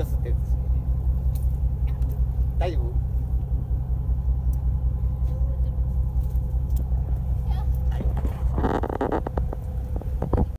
キャスってやつですよね。